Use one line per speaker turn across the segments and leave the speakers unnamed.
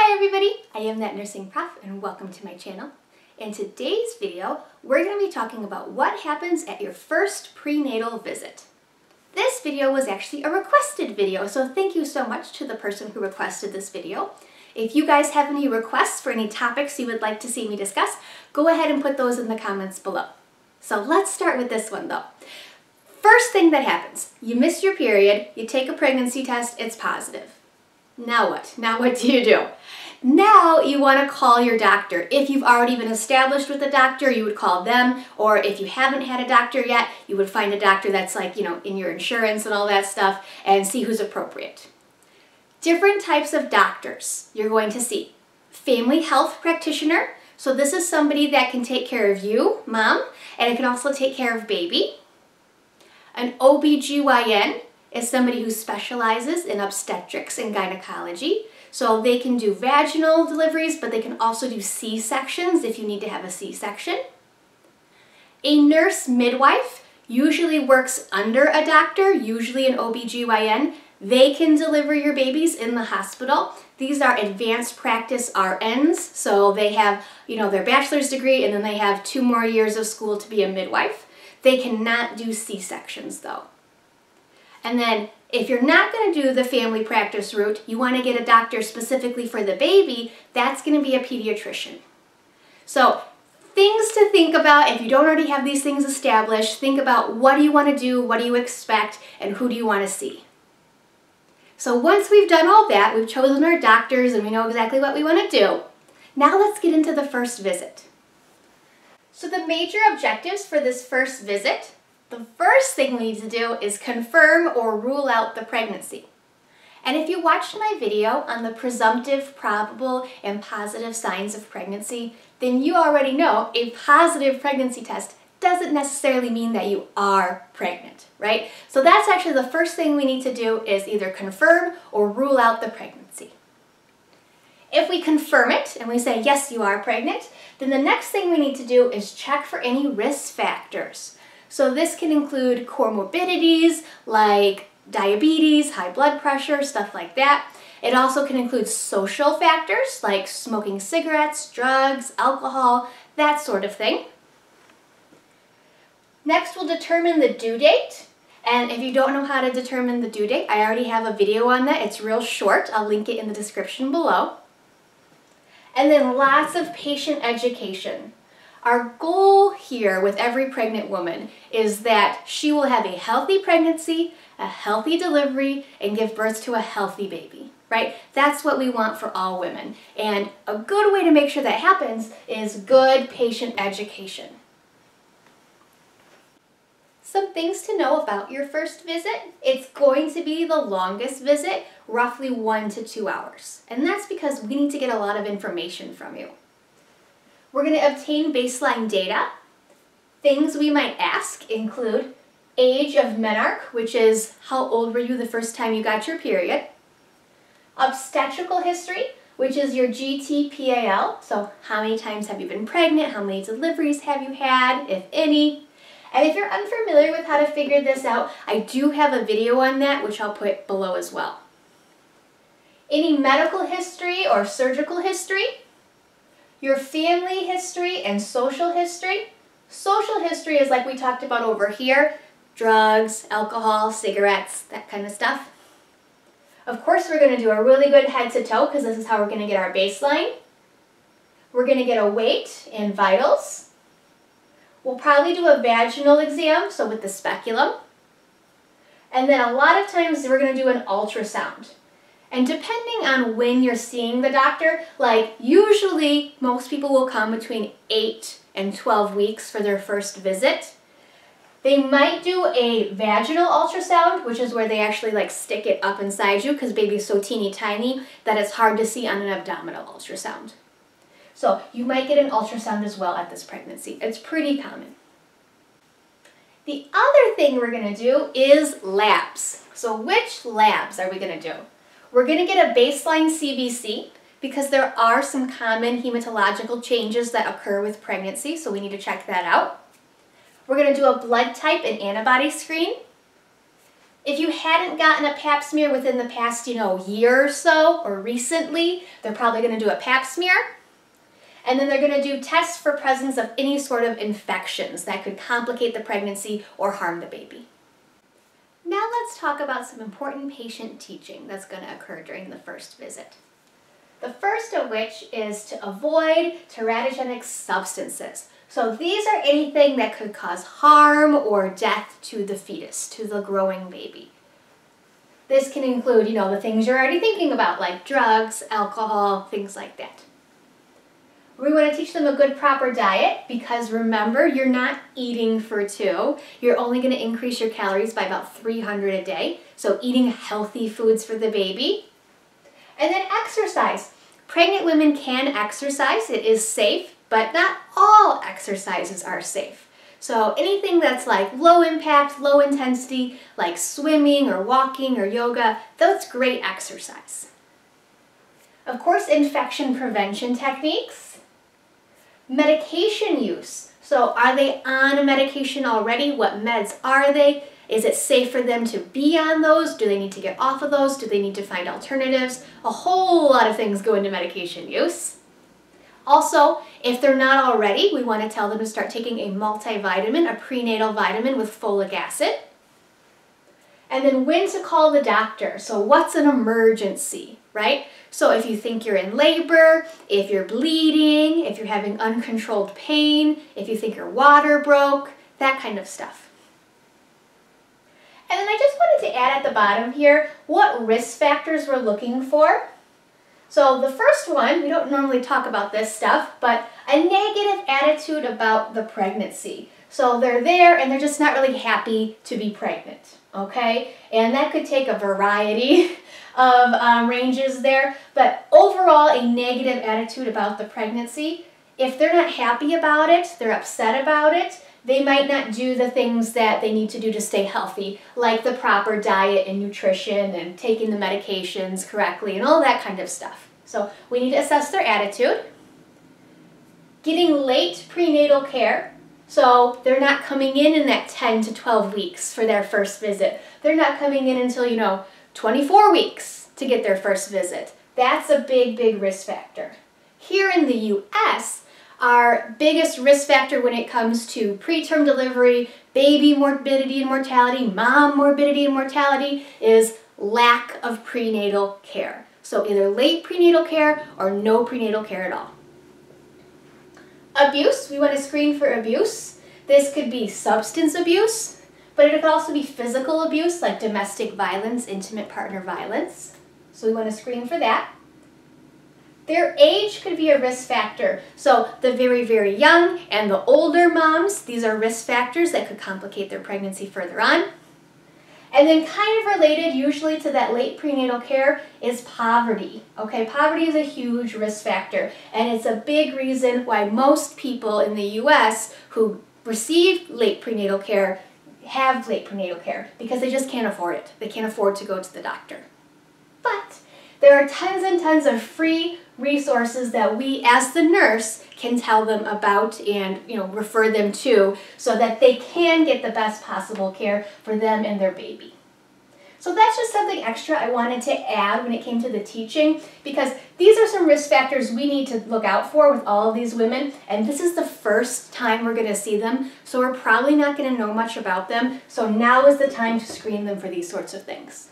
Hi everybody, I am That Nursing Prof and welcome to my channel. In today's video, we're going to be talking about what happens at your first prenatal visit. This video was actually a requested video, so thank you so much to the person who requested this video. If you guys have any requests for any topics you would like to see me discuss, go ahead and put those in the comments below. So let's start with this one though. First thing that happens, you miss your period, you take a pregnancy test, it's positive. Now what? Now what do you do? Now you want to call your doctor. If you've already been established with a doctor, you would call them, or if you haven't had a doctor yet, you would find a doctor that's like, you know, in your insurance and all that stuff and see who's appropriate. Different types of doctors you're going to see. Family health practitioner, so this is somebody that can take care of you, mom, and it can also take care of baby. An OBGYN is somebody who specializes in obstetrics and gynecology. So they can do vaginal deliveries, but they can also do C-sections if you need to have a C-section. A nurse midwife usually works under a doctor, usually an OBGYN. They can deliver your babies in the hospital. These are advanced practice RNs, so they have, you know, their bachelor's degree and then they have two more years of school to be a midwife. They cannot do C-sections though. And then if you're not going to do the family practice route, you want to get a doctor specifically for the baby, that's going to be a pediatrician. So things to think about if you don't already have these things established, think about what do you want to do, what do you expect, and who do you want to see. So once we've done all that, we've chosen our doctors and we know exactly what we want to do, now let's get into the first visit. So the major objectives for this first visit the first thing we need to do is confirm or rule out the pregnancy. And if you watched my video on the presumptive, probable, and positive signs of pregnancy, then you already know a positive pregnancy test doesn't necessarily mean that you are pregnant, right? So that's actually the first thing we need to do is either confirm or rule out the pregnancy. If we confirm it and we say, yes, you are pregnant, then the next thing we need to do is check for any risk factors. So this can include comorbidities like diabetes, high blood pressure, stuff like that. It also can include social factors like smoking cigarettes, drugs, alcohol, that sort of thing. Next, we'll determine the due date. And if you don't know how to determine the due date, I already have a video on that. It's real short. I'll link it in the description below. And then lots of patient education. Our goal here with every pregnant woman is that she will have a healthy pregnancy, a healthy delivery, and give birth to a healthy baby, right? That's what we want for all women. And a good way to make sure that happens is good patient education. Some things to know about your first visit. It's going to be the longest visit, roughly one to two hours. And that's because we need to get a lot of information from you. We're going to obtain baseline data. Things we might ask include age of menarche, which is how old were you the first time you got your period. Obstetrical history, which is your GTPAL, so how many times have you been pregnant, how many deliveries have you had, if any. And if you're unfamiliar with how to figure this out, I do have a video on that, which I'll put below as well. Any medical history or surgical history, your family history and social history. Social history is like we talked about over here, drugs, alcohol, cigarettes, that kind of stuff. Of course, we're going to do a really good head to toe because this is how we're going to get our baseline. We're going to get a weight and vitals. We'll probably do a vaginal exam, so with the speculum. And then a lot of times we're going to do an ultrasound. And depending on when you're seeing the doctor, like usually most people will come between 8 and 12 weeks for their first visit. They might do a vaginal ultrasound, which is where they actually like stick it up inside you because baby's so teeny tiny that it's hard to see on an abdominal ultrasound. So you might get an ultrasound as well at this pregnancy. It's pretty common. The other thing we're to do is labs. So which labs are we to do? We're going to get a baseline CBC because there are some common hematological changes that occur with pregnancy, so we need to check that out. We're going to do a blood type and antibody screen. If you hadn't gotten a pap smear within the past, you know, year or so, or recently, they're probably going to do a pap smear. And then they're going to do tests for presence of any sort of infections that could complicate the pregnancy or harm the baby. Now let's talk about some important patient teaching that's going to occur during the first visit. The first of which is to avoid teratogenic substances. So these are anything that could cause harm or death to the fetus, to the growing baby. This can include, you know, the things you're already thinking about, like drugs, alcohol, things like that. We want to teach them a good proper diet because remember, you're not eating for two. You're only going to increase your calories by about 300 a day. So eating healthy foods for the baby. And then exercise. Pregnant women can exercise. It is safe, but not all exercises are safe. So anything that's like low impact, low intensity, like swimming or walking or yoga, that's great exercise. Of course, infection prevention techniques Medication use. So are they on a medication already? What meds are they? Is it safe for them to be on those? Do they need to get off of those? Do they need to find alternatives? A whole lot of things go into medication use. Also, if they're not already, we want to tell them to start taking a multivitamin, a prenatal vitamin with folic acid. And then when to call the doctor. So what's an emergency, right? So if you think you're in labor, if you're bleeding, if you're having uncontrolled pain, if you think your water broke, that kind of stuff. And then I just wanted to add at the bottom here what risk factors we're looking for. So the first one, we don't normally talk about this stuff, but a negative attitude about the pregnancy. So they're there and they're just not really happy to be pregnant, okay? And that could take a variety of um, ranges there, but overall a negative attitude about the pregnancy. If they're not happy about it, they're upset about it, they might not do the things that they need to do to stay healthy, like the proper diet and nutrition and taking the medications correctly and all that kind of stuff. So we need to assess their attitude. Getting late prenatal care. So they're not coming in in that 10 to 12 weeks for their first visit. They're not coming in until, you know, 24 weeks to get their first visit. That's a big, big risk factor. Here in the US, our biggest risk factor when it comes to preterm delivery, baby morbidity and mortality, mom morbidity and mortality is lack of prenatal care. So either late prenatal care or no prenatal care at all. Abuse, we want to screen for abuse. This could be substance abuse, but it could also be physical abuse like domestic violence, intimate partner violence. So we want to screen for that. Their age could be a risk factor. So the very, very young and the older moms, these are risk factors that could complicate their pregnancy further on. And then kind of related usually to that late prenatal care is poverty. Okay, poverty is a huge risk factor and it's a big reason why most people in the US who receive late prenatal care have late prenatal care because they just can't afford it. They can't afford to go to the doctor. There are tons and tons of free resources that we as the nurse can tell them about and you know refer them to so that they can get the best possible care for them and their baby. So that's just something extra I wanted to add when it came to the teaching because these are some risk factors we need to look out for with all of these women and this is the first time we're going to see them so we're probably not going to know much about them so now is the time to screen them for these sorts of things.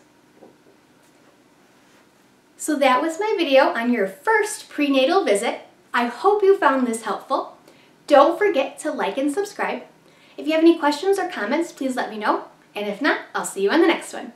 So that was my video on your first prenatal visit. I hope you found this helpful. Don't forget to like and subscribe. If you have any questions or comments, please let me know. And if not, I'll see you on the next one.